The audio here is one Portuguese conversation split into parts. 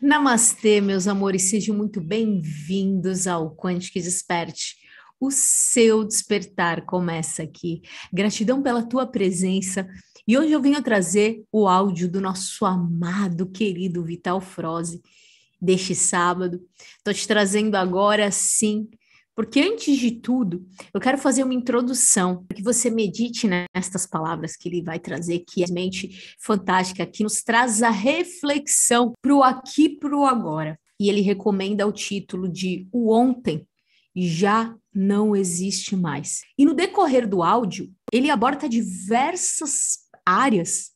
Namastê, meus amores, sejam muito bem-vindos ao Quantic Desperte. O seu despertar começa aqui. Gratidão pela tua presença. E hoje eu venho trazer o áudio do nosso amado, querido Vital Froze deste sábado. Estou te trazendo agora, sim, porque antes de tudo, eu quero fazer uma introdução para que você medite nestas palavras que ele vai trazer, que é mente fantástica, que nos traz a reflexão para o aqui, para o agora. E ele recomenda o título de O Ontem Já Não Existe Mais. E no decorrer do áudio, ele aborda diversas áreas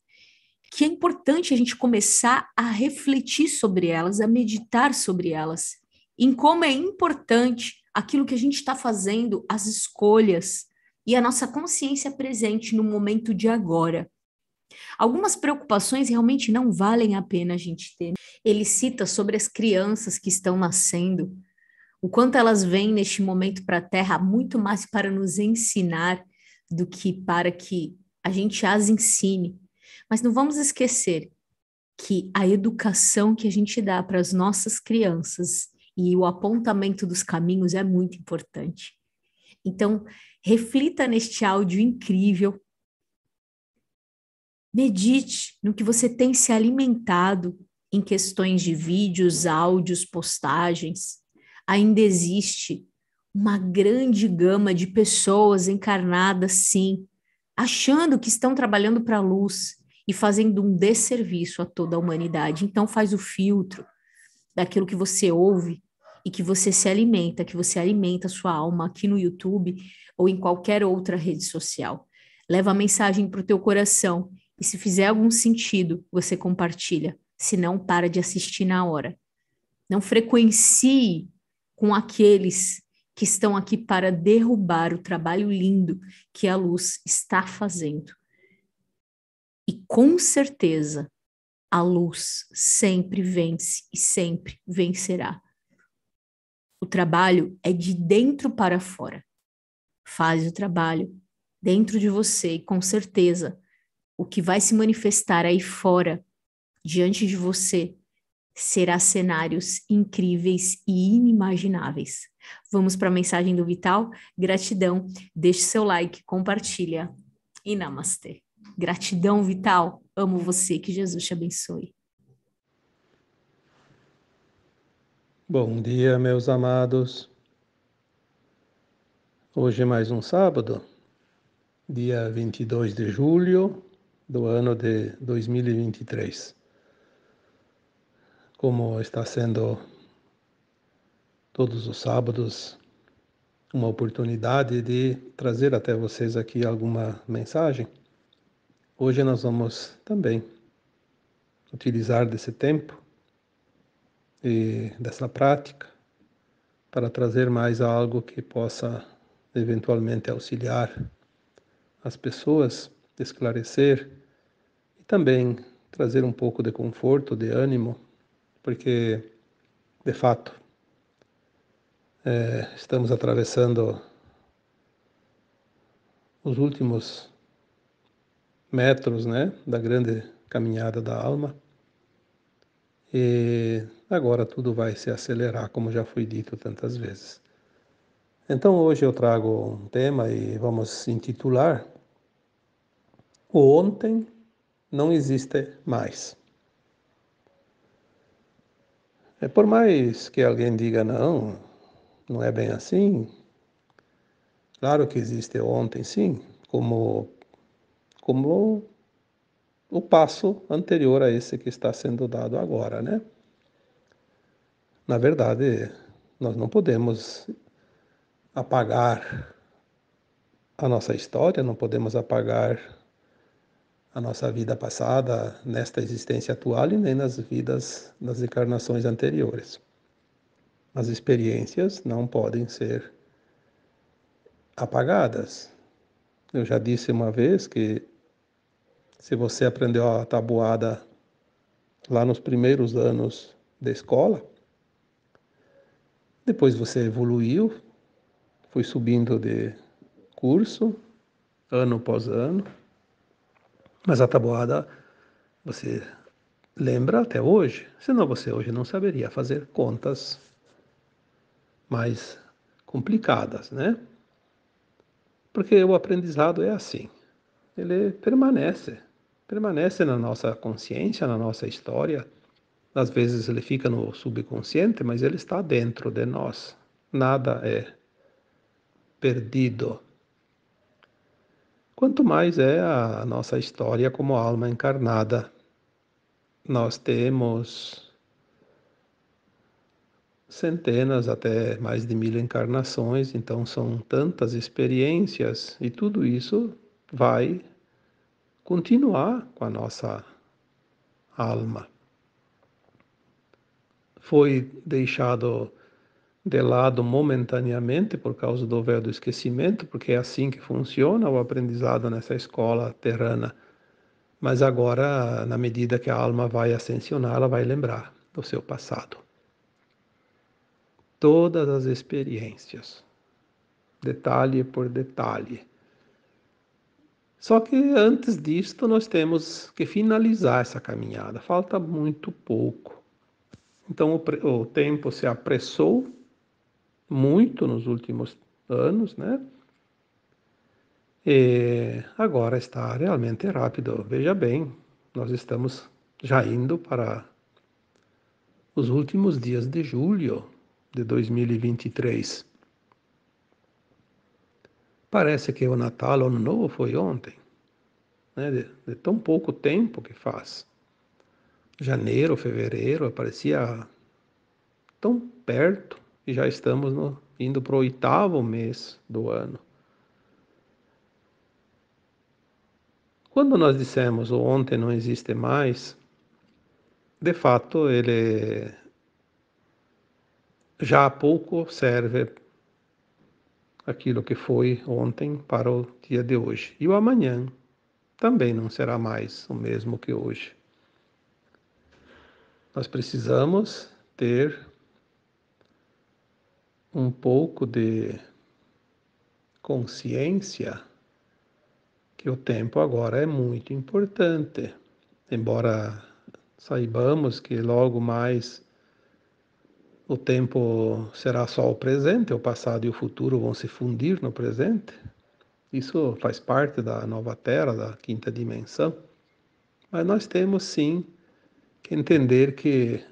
que é importante a gente começar a refletir sobre elas, a meditar sobre elas, em como é importante aquilo que a gente está fazendo, as escolhas e a nossa consciência presente no momento de agora. Algumas preocupações realmente não valem a pena a gente ter. Ele cita sobre as crianças que estão nascendo, o quanto elas vêm neste momento para a Terra muito mais para nos ensinar do que para que a gente as ensine. Mas não vamos esquecer que a educação que a gente dá para as nossas crianças e o apontamento dos caminhos é muito importante. Então, reflita neste áudio incrível. Medite no que você tem se alimentado em questões de vídeos, áudios, postagens. Ainda existe uma grande gama de pessoas encarnadas, sim, achando que estão trabalhando para a luz e fazendo um desserviço a toda a humanidade. Então, faz o filtro daquilo que você ouve, e que você se alimenta, que você alimenta a sua alma aqui no YouTube ou em qualquer outra rede social. Leva a mensagem para o teu coração e se fizer algum sentido, você compartilha. Se não, para de assistir na hora. Não frequencie com aqueles que estão aqui para derrubar o trabalho lindo que a luz está fazendo. E com certeza, a luz sempre vence e sempre vencerá. O trabalho é de dentro para fora. Faz o trabalho dentro de você e com certeza o que vai se manifestar aí fora, diante de você, será cenários incríveis e inimagináveis. Vamos para a mensagem do Vital? Gratidão, deixe seu like, compartilha e namastê. Gratidão, Vital. Amo você, que Jesus te abençoe. Bom dia, meus amados. Hoje é mais um sábado, dia 22 de julho do ano de 2023. Como está sendo todos os sábados uma oportunidade de trazer até vocês aqui alguma mensagem, hoje nós vamos também utilizar desse tempo e dessa prática para trazer mais algo que possa eventualmente auxiliar as pessoas, esclarecer e também trazer um pouco de conforto, de ânimo, porque de fato é, estamos atravessando os últimos metros, né, da grande caminhada da alma e agora tudo vai se acelerar, como já foi dito tantas vezes. Então hoje eu trago um tema e vamos intitular O Ontem Não Existe Mais. É por mais que alguém diga não, não é bem assim. Claro que existe ontem, sim, como como o passo anterior a esse que está sendo dado agora, né? Na verdade, nós não podemos apagar a nossa história, não podemos apagar a nossa vida passada nesta existência atual e nem nas vidas das encarnações anteriores. As experiências não podem ser apagadas. Eu já disse uma vez que se você aprendeu a tabuada lá nos primeiros anos da escola, depois você evoluiu, foi subindo de curso, ano após ano, mas a tabuada você lembra até hoje, senão você hoje não saberia fazer contas mais complicadas, né? Porque o aprendizado é assim, ele permanece, permanece na nossa consciência, na nossa história. Às vezes ele fica no subconsciente, mas ele está dentro de nós. Nada é perdido. Quanto mais é a nossa história como alma encarnada, nós temos centenas, até mais de mil encarnações, então são tantas experiências e tudo isso vai continuar com a nossa alma. Foi deixado de lado momentaneamente por causa do véu do esquecimento, porque é assim que funciona o aprendizado nessa escola terrana. Mas agora, na medida que a alma vai ascensionar, ela vai lembrar do seu passado. Todas as experiências, detalhe por detalhe. Só que antes disto, nós temos que finalizar essa caminhada. Falta muito pouco. Então, o, o tempo se apressou muito nos últimos anos, né? E agora está realmente rápido. Veja bem, nós estamos já indo para os últimos dias de julho de 2023. Parece que o Natal, o Ano Novo foi ontem, né? de, de tão pouco tempo que faz. Janeiro, fevereiro, parecia tão perto e já estamos no, indo para o oitavo mês do ano. Quando nós dissemos o ontem não existe mais, de fato ele já há pouco serve aquilo que foi ontem para o dia de hoje. E o amanhã também não será mais o mesmo que hoje. Nós precisamos ter um pouco de consciência que o tempo agora é muito importante. Embora saibamos que logo mais o tempo será só o presente, o passado e o futuro vão se fundir no presente. Isso faz parte da nova Terra, da quinta dimensão. Mas nós temos sim que entender que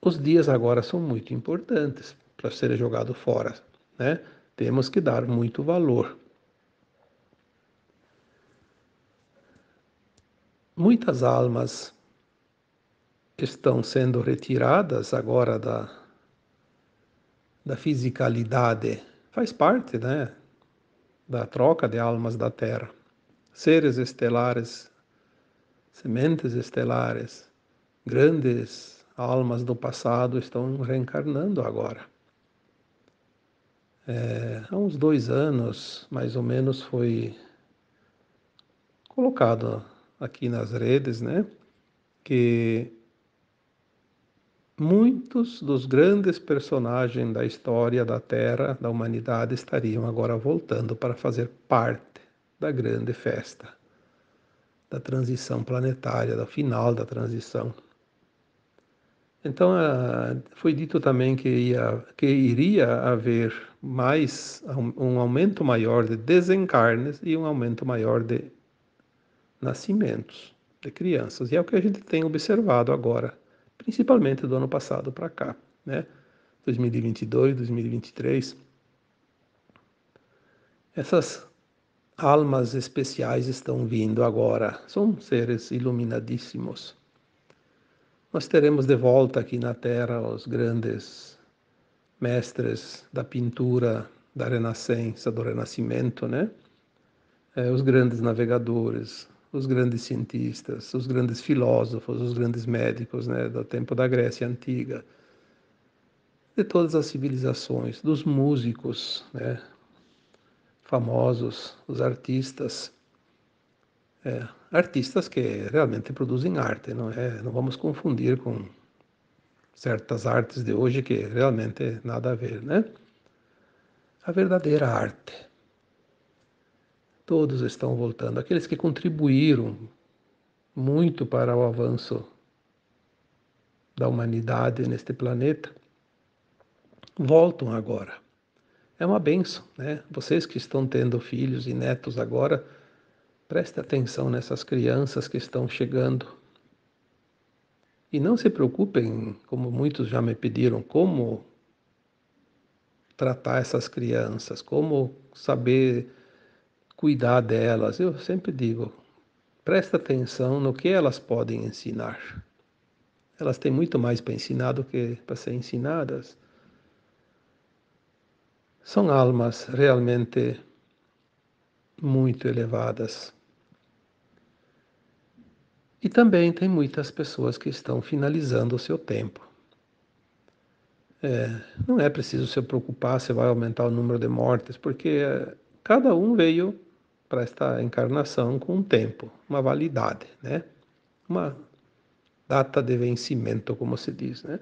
os dias agora são muito importantes para serem jogados fora, né? Temos que dar muito valor. Muitas almas estão sendo retiradas agora da, da fisicalidade. Faz parte, né? Da troca de almas da Terra. Seres estelares, sementes estelares, grandes almas do passado estão reencarnando agora. É, há uns dois anos, mais ou menos, foi colocado aqui nas redes, né, que muitos dos grandes personagens da história da Terra, da humanidade, estariam agora voltando para fazer parte da grande festa da transição planetária, do final da transição. Então, ah, foi dito também que, ia, que iria haver mais um aumento maior de desencarnes e um aumento maior de nascimentos de crianças. E é o que a gente tem observado agora, principalmente do ano passado para cá, né? 2022, 2023. Essas almas especiais estão vindo agora. São seres iluminadíssimos nós teremos de volta aqui na Terra os grandes mestres da pintura da Renascença, do Renascimento, né? É, os grandes navegadores, os grandes cientistas, os grandes filósofos, os grandes médicos, né? Do tempo da Grécia Antiga, de todas as civilizações, dos músicos, né? Famosos, os artistas, é, artistas que realmente produzem arte, não é? Não vamos confundir com certas artes de hoje que realmente nada a ver, né? A verdadeira arte. Todos estão voltando, aqueles que contribuíram muito para o avanço da humanidade neste planeta voltam agora. É uma benção, né? Vocês que estão tendo filhos e netos agora, preste atenção nessas crianças que estão chegando. E não se preocupem, como muitos já me pediram, como tratar essas crianças, como saber cuidar delas. Eu sempre digo, preste atenção no que elas podem ensinar. Elas têm muito mais para ensinar do que para ser ensinadas são almas realmente muito elevadas. E também tem muitas pessoas que estão finalizando o seu tempo. É, não é preciso se preocupar se vai aumentar o número de mortes, porque é, cada um veio para esta encarnação com um tempo, uma validade, né? uma data de vencimento, como se diz. Né?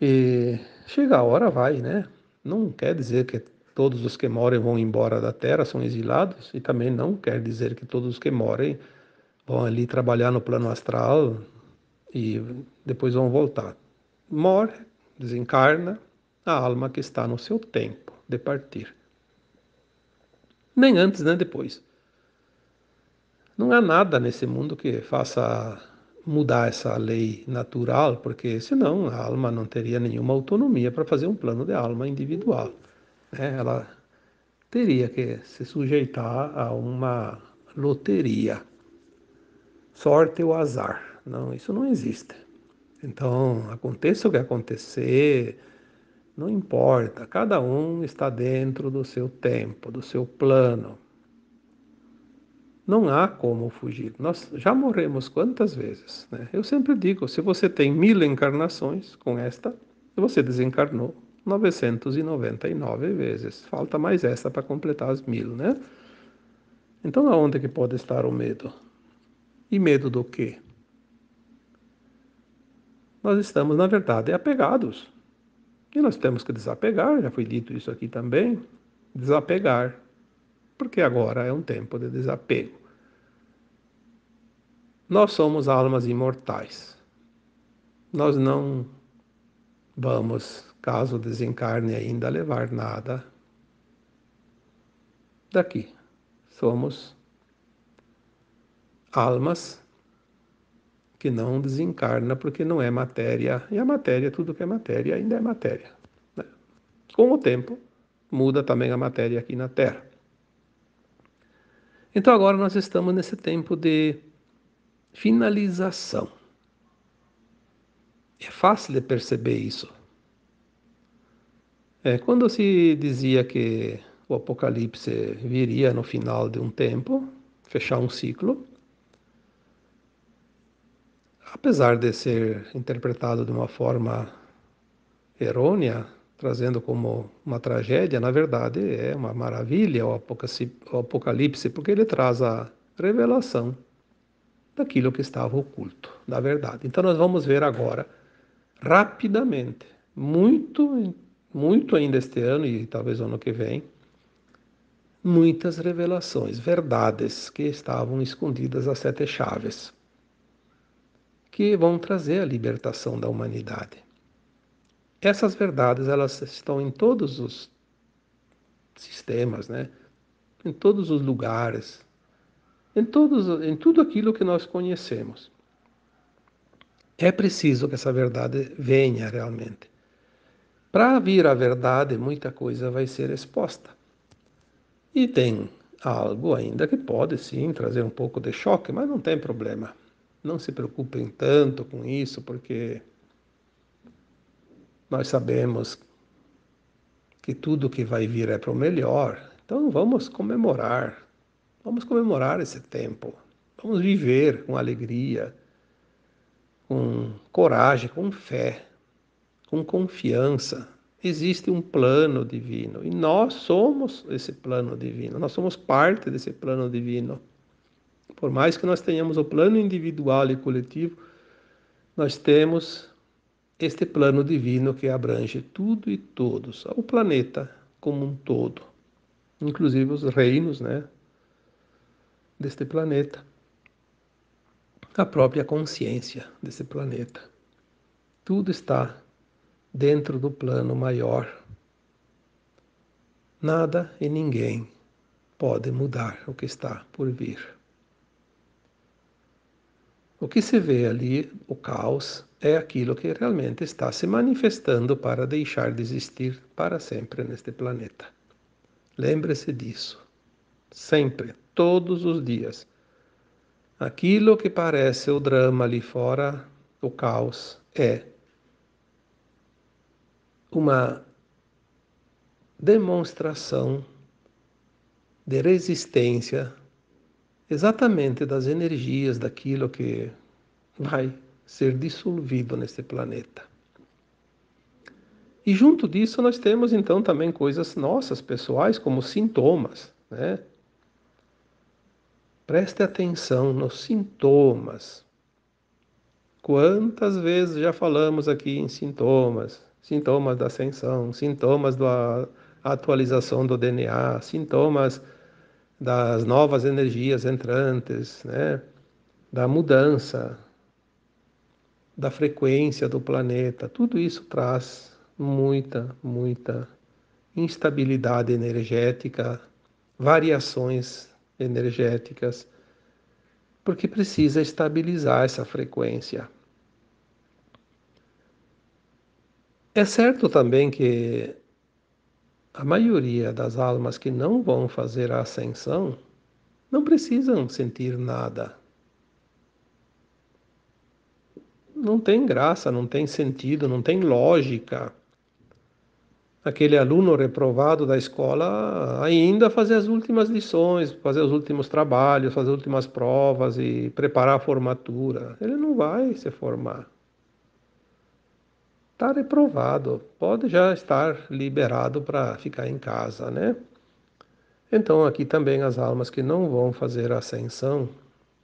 E chega a hora, vai, né? Não quer dizer que todos os que morem vão embora da terra, são exilados, e também não quer dizer que todos os que morem vão ali trabalhar no plano astral e depois vão voltar. Morre, desencarna a alma que está no seu tempo de partir. Nem antes, nem depois. Não há nada nesse mundo que faça mudar essa lei natural, porque senão a alma não teria nenhuma autonomia para fazer um plano de alma individual. Né? Ela teria que se sujeitar a uma loteria, sorte ou azar. Não, isso não existe. Então, aconteça o que acontecer, não importa, cada um está dentro do seu tempo, do seu plano. Não há como fugir. Nós já morremos quantas vezes? Né? Eu sempre digo: se você tem mil encarnações com esta, você desencarnou 999 vezes. Falta mais esta para completar as mil, né? Então, aonde que pode estar o medo? E medo do quê? Nós estamos, na verdade, apegados. E nós temos que desapegar, já foi dito isso aqui também. Desapegar porque agora é um tempo de desapego. Nós somos almas imortais. Nós não vamos, caso desencarne ainda, levar nada daqui. Somos almas que não desencarna porque não é matéria. E a matéria, tudo que é matéria, ainda é matéria. Né? Com o tempo, muda também a matéria aqui na Terra. Então agora nós estamos nesse tempo de finalização. É fácil de perceber isso. É, quando se dizia que o Apocalipse viria no final de um tempo, fechar um ciclo, apesar de ser interpretado de uma forma errônea, trazendo como uma tragédia, na verdade é uma maravilha o Apocalipse, porque ele traz a revelação daquilo que estava oculto, da verdade. Então nós vamos ver agora, rapidamente, muito, muito ainda este ano e talvez ano que vem, muitas revelações, verdades que estavam escondidas às sete chaves, que vão trazer a libertação da humanidade. Essas verdades elas estão em todos os sistemas, né? Em todos os lugares, em todos, em tudo aquilo que nós conhecemos. É preciso que essa verdade venha realmente. Para vir a verdade, muita coisa vai ser exposta. E tem algo ainda que pode sim trazer um pouco de choque, mas não tem problema. Não se preocupem tanto com isso, porque nós sabemos que tudo que vai vir é para o melhor. Então vamos comemorar. Vamos comemorar esse tempo. Vamos viver com alegria, com coragem, com fé, com confiança. Existe um plano divino e nós somos esse plano divino. Nós somos parte desse plano divino. Por mais que nós tenhamos o plano individual e coletivo, nós temos este plano divino que abrange tudo e todos, o planeta como um todo, inclusive os reinos, né, deste planeta, a própria consciência desse planeta. Tudo está dentro do plano maior. Nada e ninguém pode mudar o que está por vir. O que se vê ali, o caos, é aquilo que realmente está se manifestando para deixar de existir para sempre neste planeta. Lembre-se disso. Sempre, todos os dias. Aquilo que parece o drama ali fora, o caos, é uma demonstração de resistência exatamente das energias daquilo que vai ser dissolvido neste planeta. E junto disso nós temos então também coisas nossas pessoais como sintomas, né? Preste atenção nos sintomas. Quantas vezes já falamos aqui em sintomas? Sintomas da ascensão, sintomas da atualização do DNA, sintomas das novas energias entrantes, né? da mudança, da frequência do planeta. Tudo isso traz muita, muita instabilidade energética, variações energéticas, porque precisa estabilizar essa frequência. É certo também que a maioria das almas que não vão fazer a ascensão não precisam sentir nada. Não tem graça, não tem sentido, não tem lógica. Aquele aluno reprovado da escola ainda fazer as últimas lições, fazer os últimos trabalhos, fazer as últimas provas e preparar a formatura. Ele não vai se formar está reprovado, pode já estar liberado para ficar em casa, né? Então, aqui também as almas que não vão fazer ascensão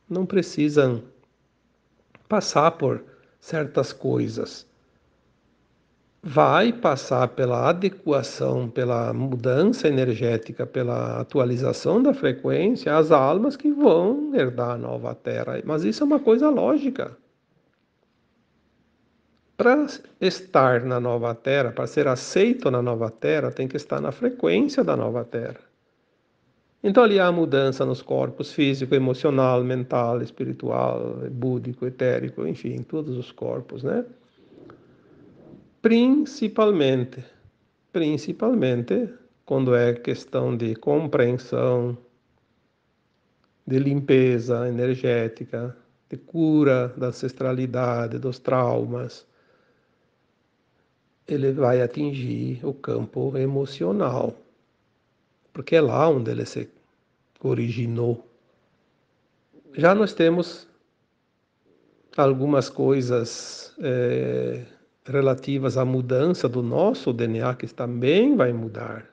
não precisam passar por certas coisas. Vai passar pela adequação, pela mudança energética, pela atualização da frequência, as almas que vão herdar a nova terra. Mas isso é uma coisa lógica. Para estar na nova terra, para ser aceito na nova terra, tem que estar na frequência da nova terra. Então ali há mudança nos corpos físico, emocional, mental, espiritual, búdico, etérico, enfim, todos os corpos, né? Principalmente, principalmente quando é questão de compreensão, de limpeza energética, de cura da ancestralidade, dos traumas, ele vai atingir o campo emocional, porque é lá onde ele se originou. Já nós temos algumas coisas é, relativas à mudança do nosso DNA que também vai mudar.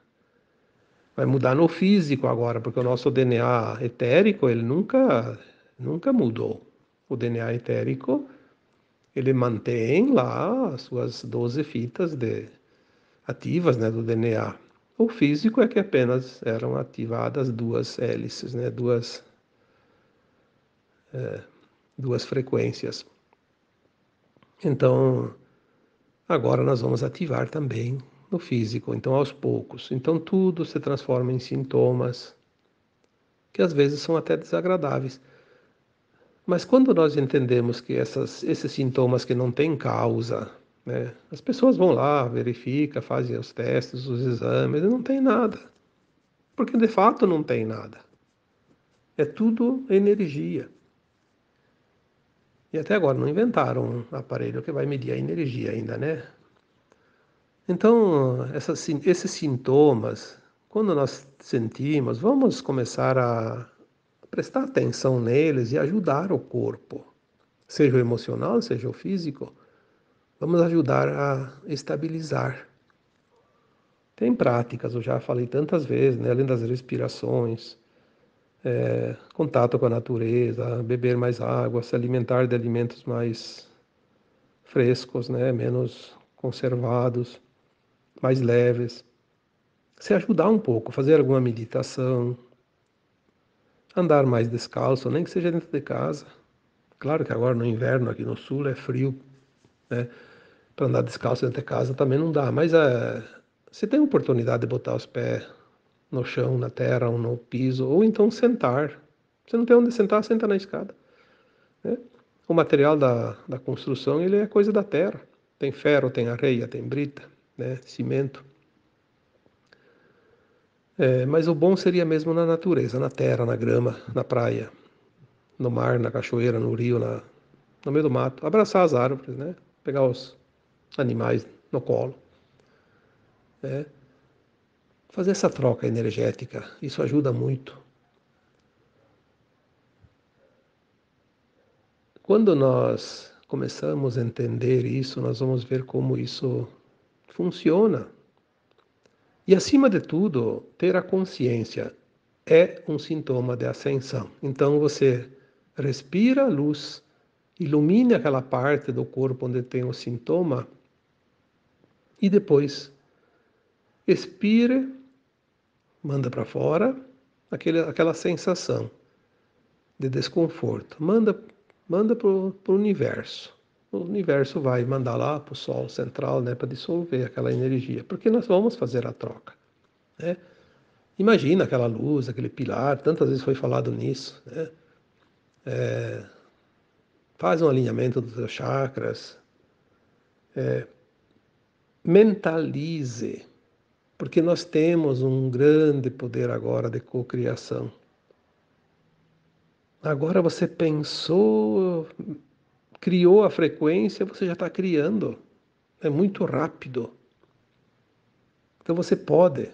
Vai mudar no físico agora, porque o nosso DNA etérico ele nunca nunca mudou. O DNA etérico ele mantém lá as suas 12 fitas de, ativas né, do DNA. O físico é que apenas eram ativadas duas hélices, né, duas, é, duas frequências. Então, agora nós vamos ativar também no físico, então aos poucos. Então tudo se transforma em sintomas que às vezes são até desagradáveis. Mas quando nós entendemos que essas, esses sintomas que não têm causa, né, as pessoas vão lá, verificam, fazem os testes, os exames, e não tem nada. Porque de fato não tem nada. É tudo energia. E até agora não inventaram um aparelho que vai medir a energia ainda, né? Então, essas, esses sintomas, quando nós sentimos, vamos começar a prestar atenção neles e ajudar o corpo, seja o emocional, seja o físico. Vamos ajudar a estabilizar. Tem práticas, eu já falei tantas vezes, né? além das respirações, é, contato com a natureza, beber mais água, se alimentar de alimentos mais frescos, né? menos conservados, mais leves. Se ajudar um pouco, fazer alguma meditação, andar mais descalço, nem que seja dentro de casa. Claro que agora no inverno aqui no sul é frio, né? para andar descalço dentro de casa também não dá. Mas é, você tem oportunidade de botar os pés no chão, na terra ou no piso, ou então sentar. Você não tem onde sentar, senta na escada. Né? O material da, da construção ele é coisa da terra. Tem ferro, tem areia, tem brita, né? cimento. É, mas o bom seria mesmo na natureza, na terra, na grama, na praia, no mar, na cachoeira, no rio, na, no meio do mato. Abraçar as árvores, né? Pegar os animais no colo. É. Fazer essa troca energética, isso ajuda muito. Quando nós começamos a entender isso, nós vamos ver como isso funciona e acima de tudo, ter a consciência é um sintoma de ascensão. Então você respira a luz, ilumine aquela parte do corpo onde tem o sintoma e depois expire, manda para fora aquele, aquela sensação de desconforto. Manda, manda para o universo o universo vai mandar lá para o Sol central né, para dissolver aquela energia, porque nós vamos fazer a troca. Né? Imagina aquela luz, aquele pilar, tantas vezes foi falado nisso. Né? É, faz um alinhamento dos seus chakras, é, mentalize, porque nós temos um grande poder agora de cocriação. Agora você pensou, criou a frequência, você já está criando. É muito rápido. Então você pode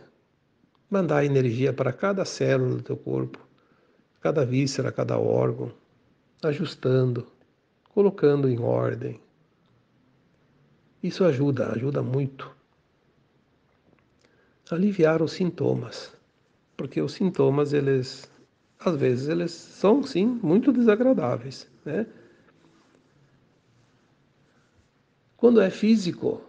mandar energia para cada célula do teu corpo, cada víscera, cada órgão, ajustando, colocando em ordem. Isso ajuda, ajuda muito. Aliviar os sintomas, porque os sintomas eles às vezes eles são sim muito desagradáveis, né? Quando é físico,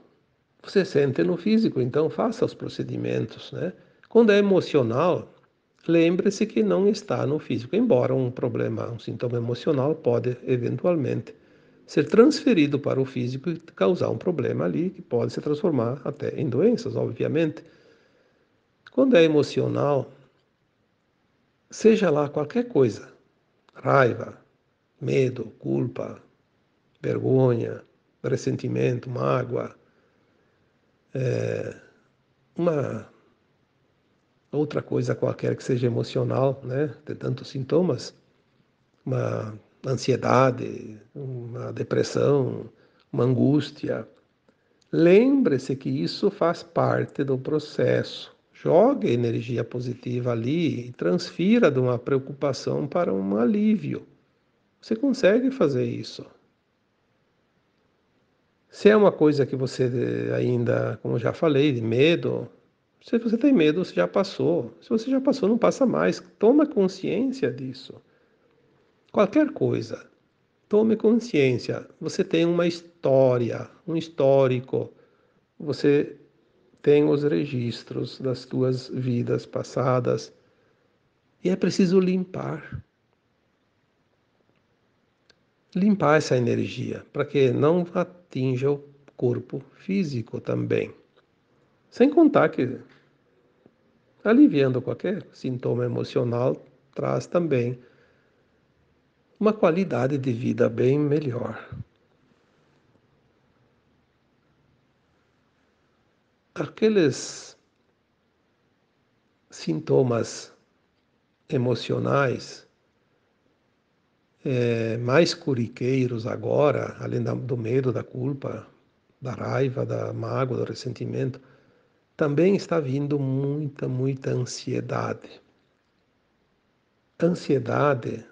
você sente no físico, então faça os procedimentos. Né? Quando é emocional, lembre-se que não está no físico, embora um problema, um sintoma emocional pode eventualmente ser transferido para o físico e causar um problema ali que pode se transformar até em doenças, obviamente. Quando é emocional, seja lá qualquer coisa, raiva, medo, culpa, vergonha, ressentimento, mágoa, é, uma outra coisa qualquer que seja emocional, né, de tantos sintomas, uma ansiedade, uma depressão, uma angústia. Lembre-se que isso faz parte do processo. Jogue energia positiva ali e transfira de uma preocupação para um alívio. Você consegue fazer isso. Se é uma coisa que você ainda, como já falei, de medo, se você tem medo, você já passou. Se você já passou, não passa mais. Toma consciência disso. Qualquer coisa, tome consciência. Você tem uma história, um histórico. Você tem os registros das tuas vidas passadas. E é preciso limpar limpar essa energia, para que não atinja o corpo físico também. Sem contar que aliviando qualquer sintoma emocional traz também uma qualidade de vida bem melhor. Aqueles sintomas emocionais é, mais curiqueiros agora, além do medo, da culpa, da raiva, da mágoa, do ressentimento, também está vindo muita, muita ansiedade. Ansiedade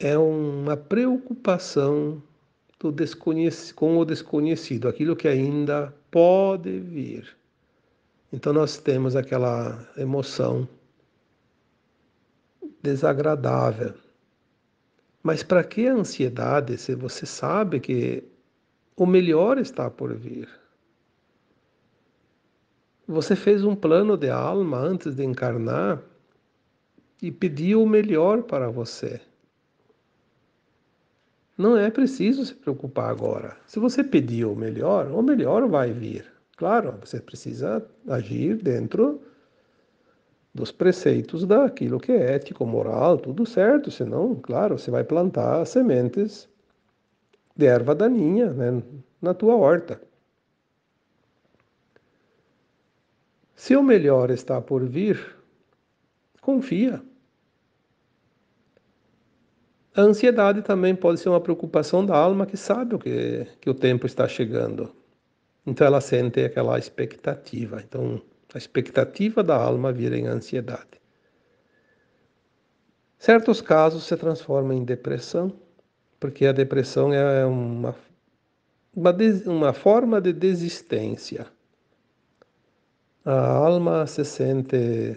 é uma preocupação com o desconhecido, aquilo que ainda pode vir. Então nós temos aquela emoção desagradável. Mas para que a ansiedade se você sabe que o melhor está por vir? Você fez um plano de alma antes de encarnar e pediu o melhor para você. Não é preciso se preocupar agora. Se você pedir o melhor, o melhor vai vir. Claro, você precisa agir dentro dos preceitos daquilo que é ético, moral, tudo certo, senão, claro, você vai plantar sementes de erva daninha né, na tua horta. Se o melhor está por vir, confia. A ansiedade também pode ser uma preocupação da alma que sabe o que, que o tempo está chegando. Então ela sente aquela expectativa. Então a expectativa da alma vira em ansiedade. Certos casos se transformam em depressão, porque a depressão é uma, uma, uma forma de desistência. A alma se sente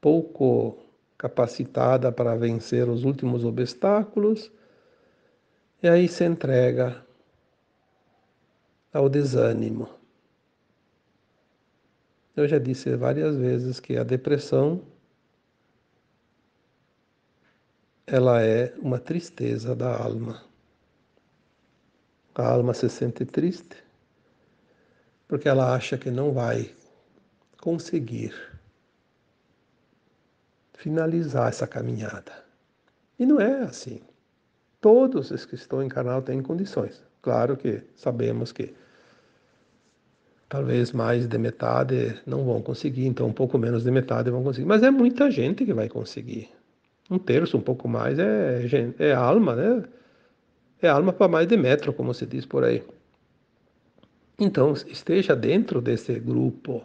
pouco capacitada para vencer os últimos obstáculos e aí se entrega ao desânimo. Eu já disse várias vezes que a depressão ela é uma tristeza da alma. A alma se sente triste porque ela acha que não vai conseguir finalizar essa caminhada. E não é assim. Todos os que estão encarnados têm condições. Claro que sabemos que talvez mais de metade não vão conseguir, então um pouco menos de metade vão conseguir. Mas é muita gente que vai conseguir. Um terço, um pouco mais, é, é alma, né? É alma para mais de metro, como se diz por aí. Então, esteja dentro desse grupo.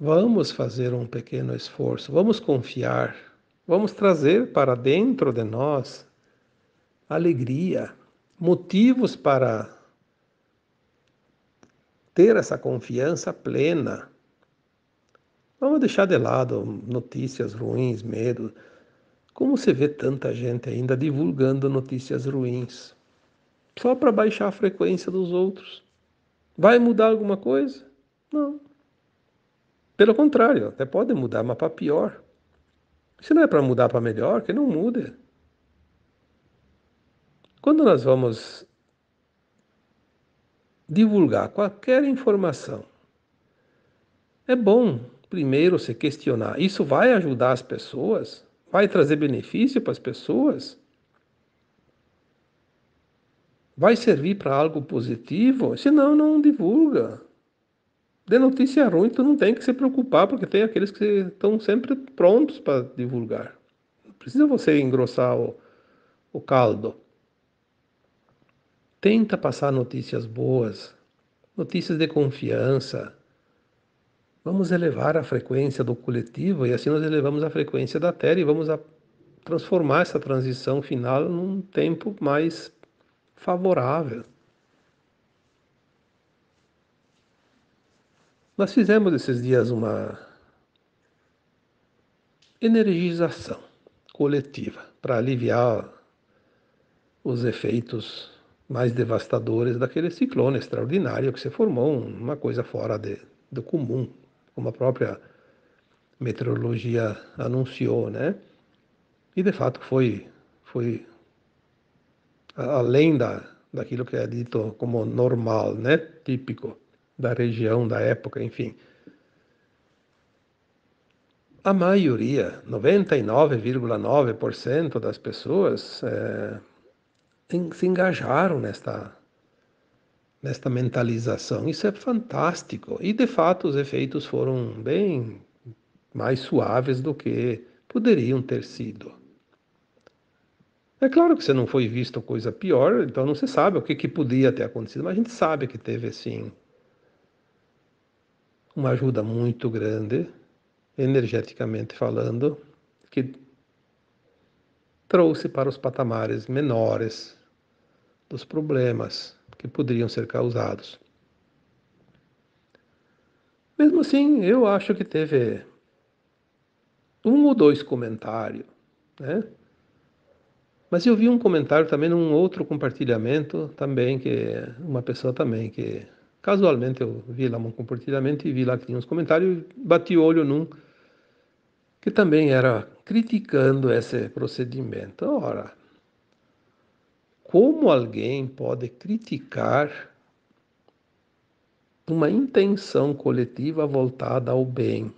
Vamos fazer um pequeno esforço, vamos confiar, vamos trazer para dentro de nós alegria, motivos para ter essa confiança plena. Vamos deixar de lado notícias ruins, medo. Como você vê tanta gente ainda divulgando notícias ruins? Só para baixar a frequência dos outros. Vai mudar alguma coisa? Não. Pelo contrário, até pode mudar, mas para pior. Se não é para mudar para melhor, que não mude. Quando nós vamos divulgar qualquer informação. É bom primeiro se questionar: isso vai ajudar as pessoas? Vai trazer benefício para as pessoas? Vai servir para algo positivo? Senão, não divulga. De notícia ruim, tu não tem que se preocupar, porque tem aqueles que estão sempre prontos para divulgar. Não precisa você engrossar o, o caldo. Tenta passar notícias boas, notícias de confiança. Vamos elevar a frequência do coletivo e assim nós elevamos a frequência da Terra e vamos transformar essa transição final num tempo mais favorável. Nós fizemos esses dias uma energização coletiva para aliviar os efeitos mais devastadores daquele ciclone extraordinário que se formou, uma coisa fora de, do comum, como a própria meteorologia anunciou, né? E de fato foi, foi além da, daquilo que é dito como normal, né? Típico da região, da época, enfim. A maioria, 99,9% das pessoas é, se engajaram nesta, nesta mentalização. Isso é fantástico. E, de fato, os efeitos foram bem mais suaves do que poderiam ter sido. É claro que você não foi visto coisa pior, então não se sabe o que, que podia ter acontecido, mas a gente sabe que teve, sim, uma ajuda muito grande, energeticamente falando, que trouxe para os patamares menores dos problemas que poderiam ser causados. Mesmo assim, eu acho que teve um ou dois comentários, né? Mas eu vi um comentário também num outro compartilhamento também que uma pessoa também que casualmente eu vi lá um compartilhamento e vi lá que tinha uns comentários, bati o olho num que também era criticando esse procedimento. Ora, como alguém pode criticar uma intenção coletiva voltada ao bem,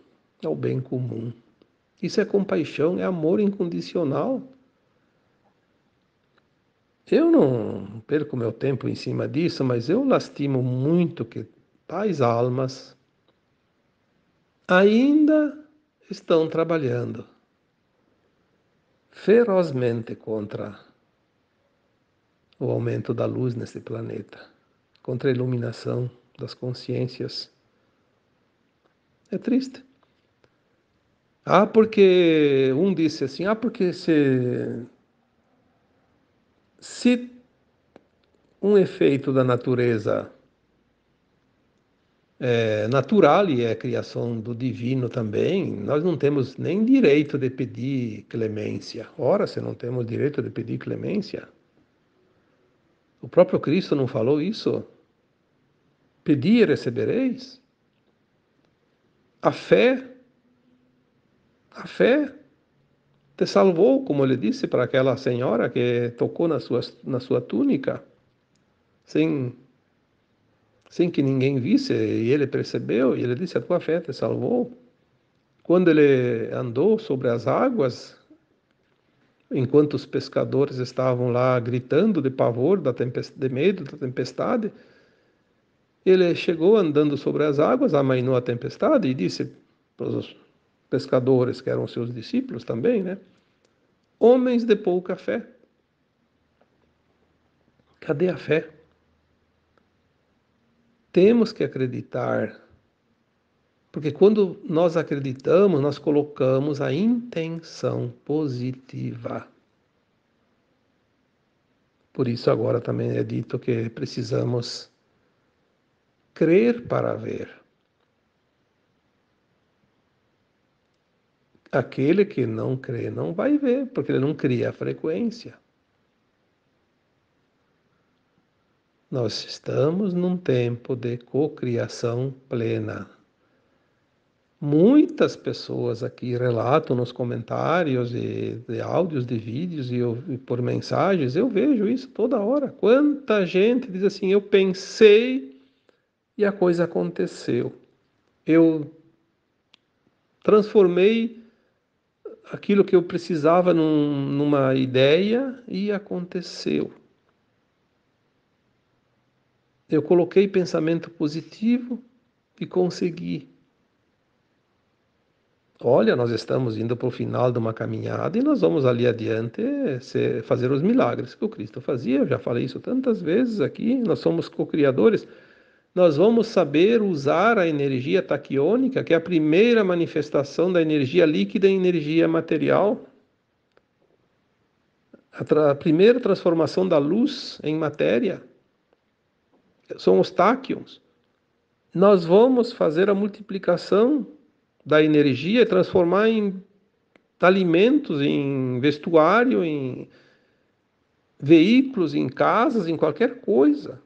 ao bem comum? Isso é compaixão, é amor incondicional. Eu não perco meu tempo em cima disso, mas eu lastimo muito que tais almas ainda estão trabalhando ferozmente contra o aumento da luz nesse planeta, contra a iluminação das consciências. É triste. Ah, porque um disse assim, ah, porque se se um efeito da natureza é natural e é criação do divino também, nós não temos nem direito de pedir clemência. Ora, se não temos direito de pedir clemência, o próprio Cristo não falou isso? Pedi e recebereis? A fé, a fé te salvou, como ele disse para aquela senhora que tocou na sua, na sua túnica, sem sem que ninguém visse, e ele percebeu, e ele disse: A tua fé te salvou. Quando ele andou sobre as águas, enquanto os pescadores estavam lá gritando de pavor, da de medo da tempestade, ele chegou andando sobre as águas, amainou a tempestade e disse para os pescadores, que eram seus discípulos também, né? Homens de pouca fé. Cadê a fé? temos que acreditar. Porque quando nós acreditamos, nós colocamos a intenção positiva. Por isso, agora também é dito que precisamos crer para ver. Aquele que não crê não vai ver, porque ele não cria a frequência. Nós estamos num tempo de cocriação plena. Muitas pessoas aqui relatam nos comentários de, de áudios, de vídeos e, eu, e por mensagens, eu vejo isso toda hora. Quanta gente diz assim: eu pensei e a coisa aconteceu. Eu transformei aquilo que eu precisava num, numa ideia e aconteceu. Eu coloquei pensamento positivo e consegui. Olha, nós estamos indo para o final de uma caminhada e nós vamos ali adiante fazer os milagres que o Cristo fazia. Eu já falei isso tantas vezes aqui. Nós somos co-criadores. Nós vamos saber usar a energia taquiônica, que é a primeira manifestação da energia líquida em energia material. A, a primeira transformação da luz em matéria são os táquions, nós vamos fazer a multiplicação da energia transformar em alimentos, em vestuário, em veículos, em casas, em qualquer coisa.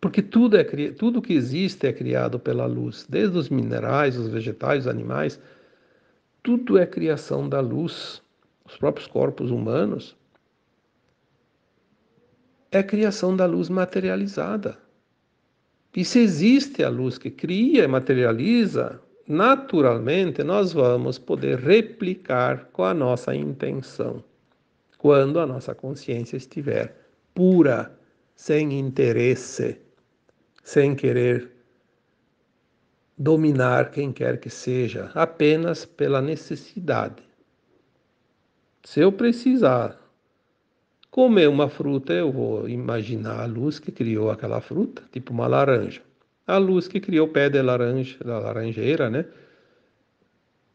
Porque tudo, é, tudo que existe é criado pela luz, desde os minerais, os vegetais, os animais, tudo é criação da luz. Os próprios corpos humanos é criação da luz materializada. E se existe a luz que cria e materializa, naturalmente nós vamos poder replicar com a nossa intenção, quando a nossa consciência estiver pura, sem interesse, sem querer dominar quem quer que seja, apenas pela necessidade. Se eu precisar comer uma fruta, eu vou imaginar a luz que criou aquela fruta, tipo uma laranja. A luz que criou o pé da laranja, da laranjeira, né?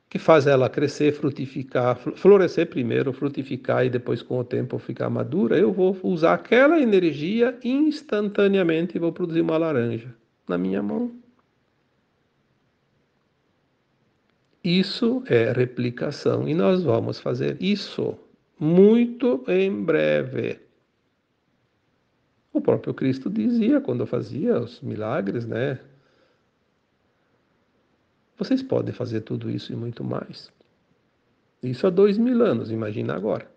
Que faz ela crescer, frutificar, florescer primeiro, frutificar e depois com o tempo ficar madura, eu vou usar aquela energia instantaneamente e vou produzir uma laranja na minha mão. Isso é replicação e nós vamos fazer isso muito em breve. O próprio Cristo dizia quando fazia os milagres, né? Vocês podem fazer tudo isso e muito mais. Isso há dois mil anos, imagina agora.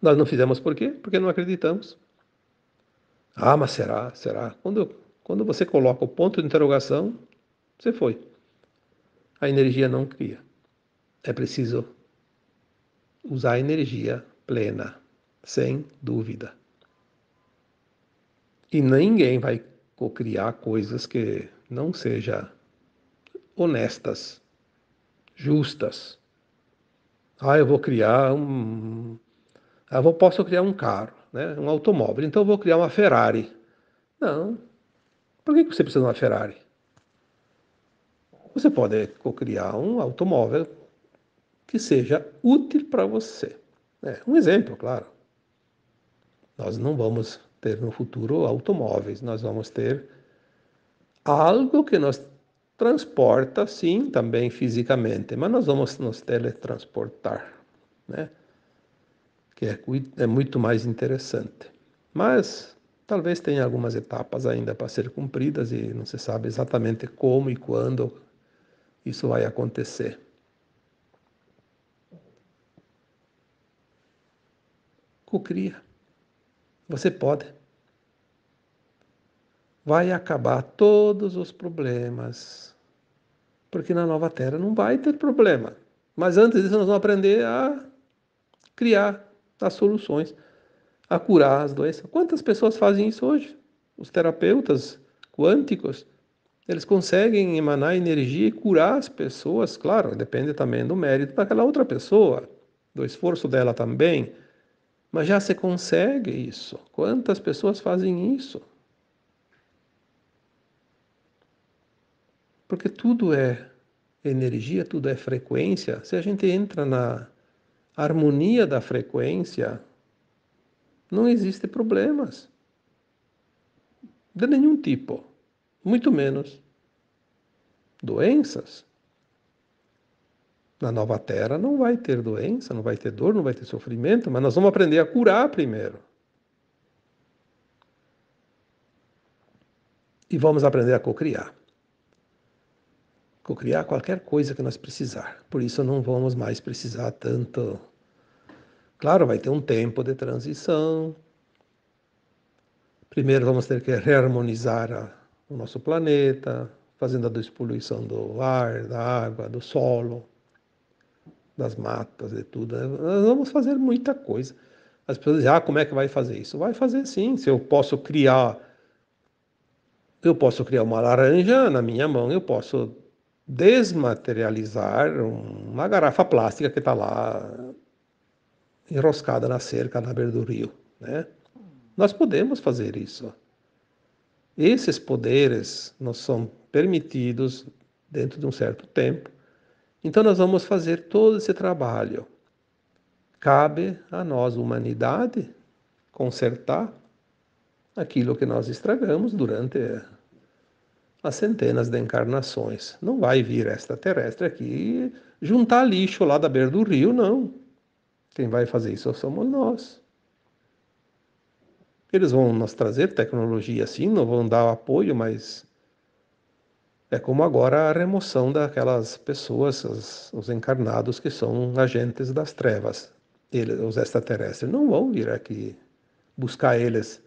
Nós não fizemos por quê? Porque não acreditamos. Ah, mas será? Será? Quando, quando você coloca o ponto de interrogação, você foi. A energia não cria. É preciso usar energia plena, sem dúvida. E ninguém vai criar coisas que não sejam honestas, justas. Ah, eu vou criar um. Ah, eu posso criar um carro, né? um automóvel, então eu vou criar uma Ferrari. Não. Por que você precisa de uma Ferrari? Você pode criar um automóvel que seja útil para você. É um exemplo, claro. Nós não vamos ter no futuro automóveis, nós vamos ter algo que nos transporta, sim, também fisicamente, mas nós vamos nos teletransportar, né? que é, é muito mais interessante. Mas talvez tenha algumas etapas ainda para ser cumpridas e não se sabe exatamente como e quando isso vai acontecer. Cocria. Você pode. Vai acabar todos os problemas. Porque na nova terra não vai ter problema. Mas antes disso, nós vamos aprender a criar as soluções, a curar as doenças. Quantas pessoas fazem isso hoje? Os terapeutas quânticos eles conseguem emanar energia e curar as pessoas, claro, depende também do mérito daquela outra pessoa, do esforço dela também. Mas já se consegue isso. Quantas pessoas fazem isso? Porque tudo é energia, tudo é frequência. Se a gente entra na harmonia da frequência, não existe problemas de nenhum tipo muito menos doenças. Na nova terra não vai ter doença, não vai ter dor, não vai ter sofrimento, mas nós vamos aprender a curar primeiro. E vamos aprender a cocriar. Cocriar qualquer coisa que nós precisar. Por isso não vamos mais precisar tanto. Claro, vai ter um tempo de transição. Primeiro vamos ter que reharmonizar a o nosso planeta, fazendo a despoluição do ar, da água, do solo, das matas, de tudo. Nós vamos fazer muita coisa. As pessoas dizem, ah, como é que vai fazer isso? Vai fazer sim. Se eu posso criar, eu posso criar uma laranja na minha mão, eu posso desmaterializar uma garrafa plástica que está lá enroscada na cerca na beira do rio, né? Nós podemos fazer isso. Esses poderes nos são permitidos dentro de um certo tempo. Então, nós vamos fazer todo esse trabalho. Cabe a nós, humanidade, consertar aquilo que nós estragamos durante as centenas de encarnações. Não vai vir extraterrestre aqui juntar lixo lá da beira do rio, não. Quem vai fazer isso somos nós. Eles vão nos trazer tecnologia sim, não vão dar apoio, mas é como agora a remoção daquelas pessoas, os, os encarnados que são agentes das trevas. Eles, os extraterrestres não vão vir aqui buscar eles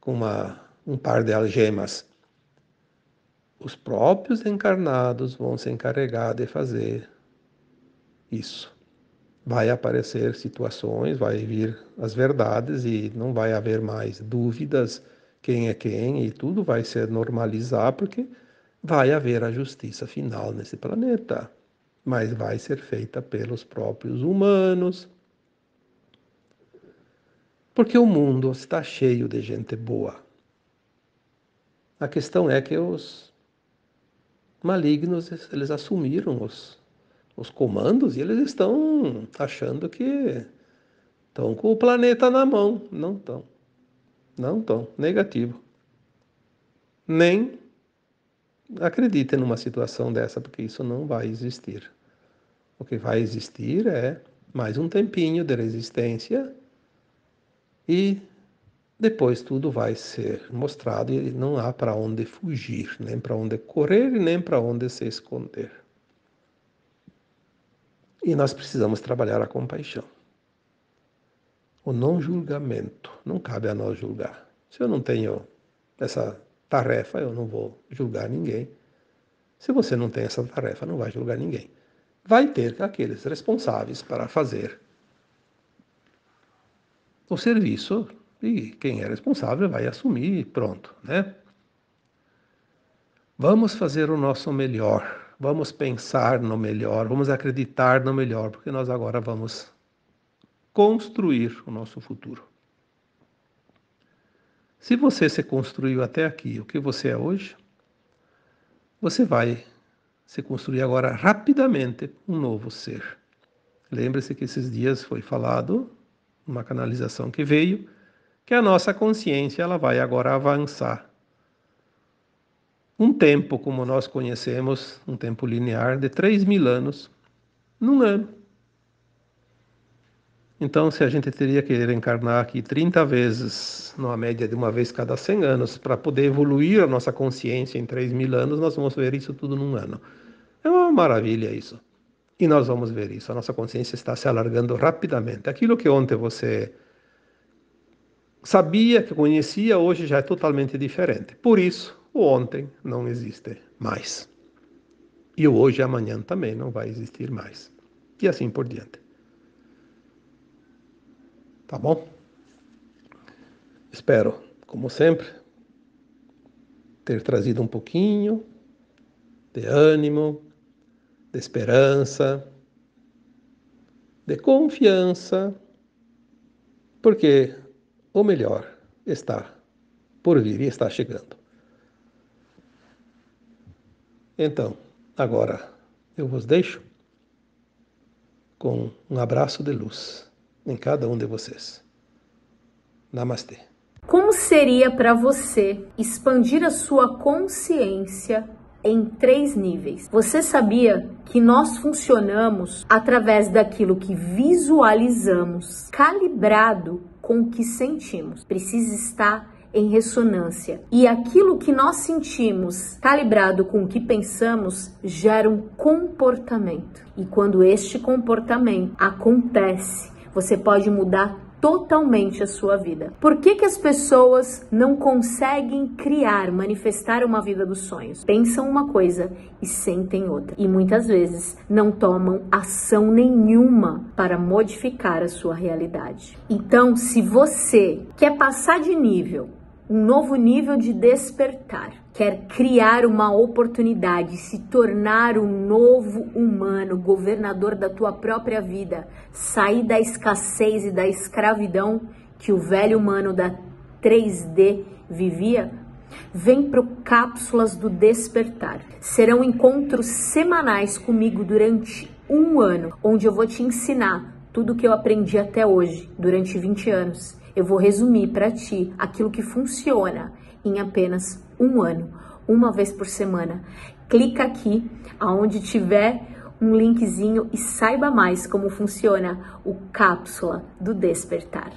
com uma, um par de algemas. Os próprios encarnados vão se encarregar de fazer isso vai aparecer situações, vai vir as verdades e não vai haver mais dúvidas quem é quem e tudo vai se normalizar porque vai haver a justiça final nesse planeta, mas vai ser feita pelos próprios humanos. Porque o mundo está cheio de gente boa. A questão é que os malignos eles assumiram os os comandos e eles estão achando que estão com o planeta na mão. Não estão. Não estão. Negativo. Nem acreditem numa situação dessa, porque isso não vai existir. O que vai existir é mais um tempinho de resistência e depois tudo vai ser mostrado e não há para onde fugir, nem para onde correr e nem para onde se esconder. E nós precisamos trabalhar a compaixão. o não julgamento. Não cabe a nós julgar. Se eu não tenho essa tarefa, eu não vou julgar ninguém. Se você não tem essa tarefa, não vai julgar ninguém. Vai ter aqueles responsáveis para fazer o serviço e quem é responsável vai assumir e pronto, né? Vamos fazer o nosso melhor, vamos pensar no melhor, vamos acreditar no melhor, porque nós agora vamos construir o nosso futuro. Se você se construiu até aqui o que você é hoje, você vai se construir agora rapidamente um novo ser. Lembre-se que esses dias foi falado uma canalização que veio, que a nossa consciência ela vai agora avançar. Um tempo, como nós conhecemos, um tempo linear de 3 mil anos, num ano. Então, se a gente teria que reencarnar aqui 30 vezes, numa média de uma vez cada 100 anos, para poder evoluir a nossa consciência em 3 mil anos, nós vamos ver isso tudo num ano. É uma maravilha isso. E nós vamos ver isso. A nossa consciência está se alargando rapidamente. Aquilo que ontem você sabia, que conhecia, hoje já é totalmente diferente. Por isso, o ontem não existe mais. E o hoje e amanhã também não vai existir mais. E assim por diante. Tá bom? Espero, como sempre, ter trazido um pouquinho de ânimo, de esperança, de confiança, porque o melhor está por vir e está chegando. Então, agora eu vos deixo com um abraço de luz em cada um de vocês. Namastê. Como seria para você expandir a sua consciência em três níveis. Você sabia que nós funcionamos através daquilo que visualizamos, calibrado com o que sentimos. Precisa estar em ressonância. E aquilo que nós sentimos, calibrado com o que pensamos, gera um comportamento. E quando este comportamento acontece, você pode mudar totalmente a sua vida. Por que, que as pessoas não conseguem criar, manifestar uma vida dos sonhos? Pensam uma coisa e sentem outra. E muitas vezes não tomam ação nenhuma para modificar a sua realidade. Então, se você quer passar de nível, um novo nível de despertar, quer criar uma oportunidade, se tornar um novo humano, governador da tua própria vida, sair da escassez e da escravidão que o velho humano da 3D vivia, vem para Cápsulas do Despertar. Serão encontros semanais comigo durante um ano, onde eu vou te ensinar tudo o que eu aprendi até hoje, durante 20 anos eu vou resumir para ti aquilo que funciona em apenas um ano, uma vez por semana. Clica aqui aonde tiver um linkzinho e saiba mais como funciona o Cápsula do Despertar.